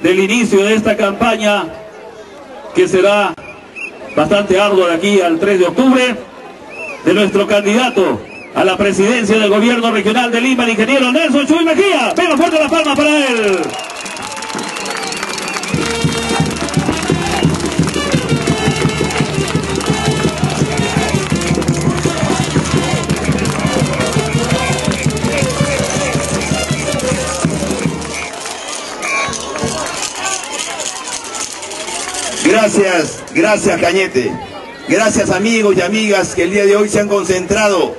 del inicio de esta campaña que será bastante ardua de aquí al 3 de octubre de nuestro candidato a la presidencia del gobierno regional de Lima, el ingeniero Nelson Chuy Mejía. Venga, fuerte la palma para él. Gracias, gracias Cañete. Gracias amigos y amigas que el día de hoy se han concentrado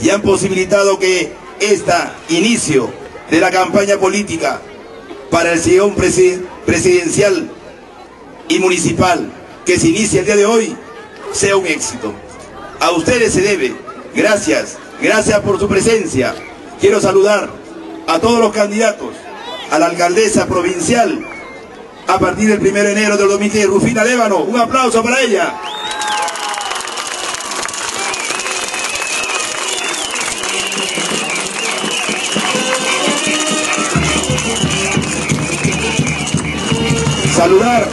y han posibilitado que este inicio de la campaña política para el sillón presidencial y municipal que se inicia el día de hoy sea un éxito. A ustedes se debe. Gracias, gracias por su presencia. Quiero saludar a todos los candidatos, a la alcaldesa provincial, a partir del 1 de enero del 2010, Rufina Lévano. Un aplauso para ella. Saludar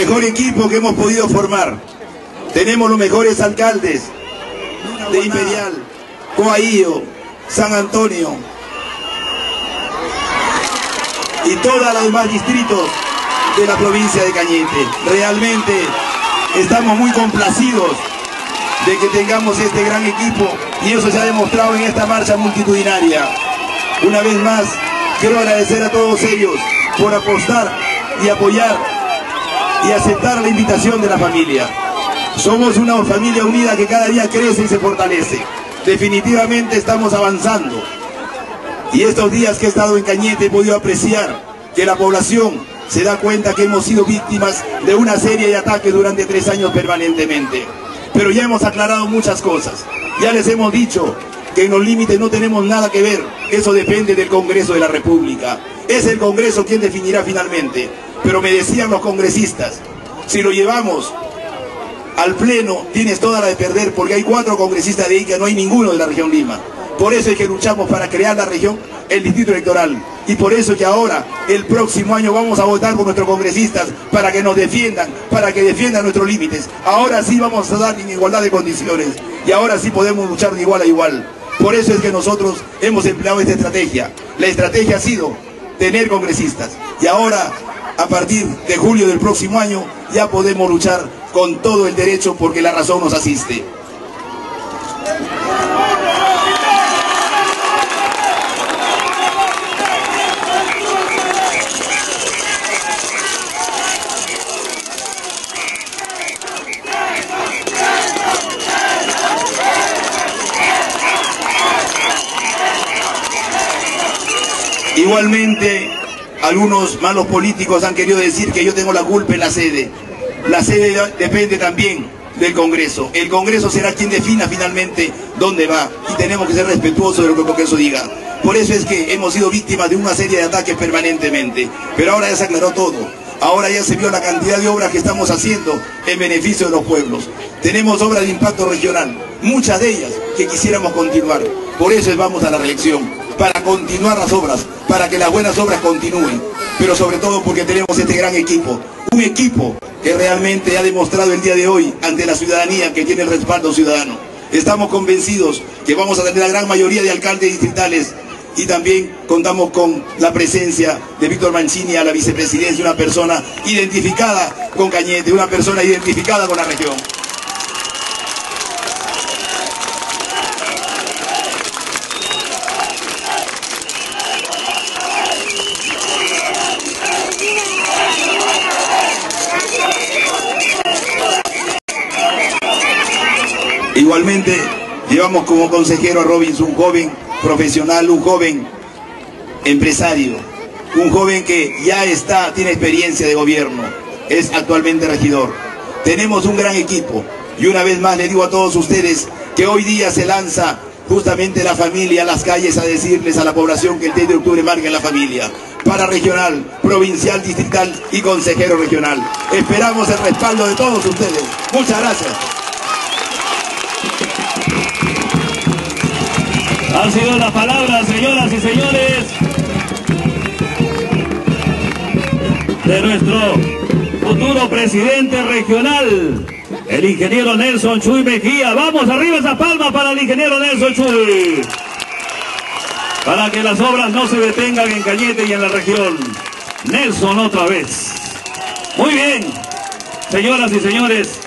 mejor equipo que hemos podido formar. Tenemos los mejores alcaldes de Imperial, Coaío, San Antonio y todos los demás distritos de la provincia de Cañete. Realmente estamos muy complacidos de que tengamos este gran equipo y eso se ha demostrado en esta marcha multitudinaria. Una vez más, quiero agradecer a todos ellos por apostar y apoyar y aceptar la invitación de la familia. Somos una familia unida que cada día crece y se fortalece. Definitivamente estamos avanzando. Y estos días que he estado en Cañete he podido apreciar que la población se da cuenta que hemos sido víctimas de una serie de ataques durante tres años permanentemente. Pero ya hemos aclarado muchas cosas. Ya les hemos dicho que en los límites no tenemos nada que ver. Eso depende del Congreso de la República. Es el Congreso quien definirá finalmente. Pero me decían los congresistas, si lo llevamos al pleno, tienes toda la de perder, porque hay cuatro congresistas de que no hay ninguno de la región Lima. Por eso es que luchamos para crear la región, el distrito electoral. Y por eso es que ahora, el próximo año, vamos a votar por nuestros congresistas para que nos defiendan, para que defiendan nuestros límites. Ahora sí vamos a dar en igualdad de condiciones. Y ahora sí podemos luchar de igual a igual. Por eso es que nosotros hemos empleado esta estrategia. La estrategia ha sido tener congresistas. Y ahora a partir de julio del próximo año ya podemos luchar con todo el derecho porque la razón nos asiste. Igualmente, algunos malos políticos han querido decir que yo tengo la culpa en la sede. La sede depende también del Congreso. El Congreso será quien defina finalmente dónde va y tenemos que ser respetuosos de lo que el Congreso diga. Por eso es que hemos sido víctimas de una serie de ataques permanentemente. Pero ahora ya se aclaró todo. Ahora ya se vio la cantidad de obras que estamos haciendo en beneficio de los pueblos. Tenemos obras de impacto regional, muchas de ellas que quisiéramos continuar. Por eso es vamos a la reelección para continuar las obras, para que las buenas obras continúen, pero sobre todo porque tenemos este gran equipo, un equipo que realmente ha demostrado el día de hoy ante la ciudadanía que tiene el respaldo ciudadano. Estamos convencidos que vamos a tener la gran mayoría de alcaldes distritales y también contamos con la presencia de Víctor Mancini a la vicepresidencia, una persona identificada con Cañete, una persona identificada con la región. Igualmente, llevamos como consejero a Robbins un joven profesional, un joven empresario, un joven que ya está, tiene experiencia de gobierno, es actualmente regidor. Tenemos un gran equipo y una vez más le digo a todos ustedes que hoy día se lanza justamente la familia a las calles a decirles a la población que el 10 de octubre marca la familia. para regional, provincial, distrital y consejero regional. Esperamos el respaldo de todos ustedes. Muchas gracias. Han sido las palabras, señoras y señores, de nuestro futuro presidente regional, el ingeniero Nelson Chuy Mejía. Vamos arriba esa palma para el ingeniero Nelson Chuy. Para que las obras no se detengan en Cañete y en la región. Nelson otra vez. Muy bien, señoras y señores.